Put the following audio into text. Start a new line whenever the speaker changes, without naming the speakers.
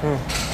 嗯。